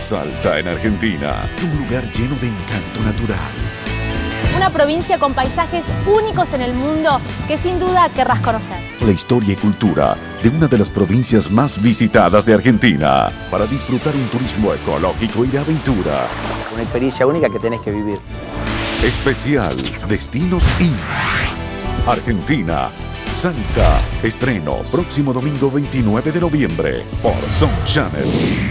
Salta en Argentina, un lugar lleno de encanto natural. Una provincia con paisajes únicos en el mundo que sin duda querrás conocer. La historia y cultura de una de las provincias más visitadas de Argentina para disfrutar un turismo ecológico y de aventura. Una experiencia única que tenés que vivir. Especial Destinos y Argentina. Salta. Estreno próximo domingo 29 de noviembre por Son Channel.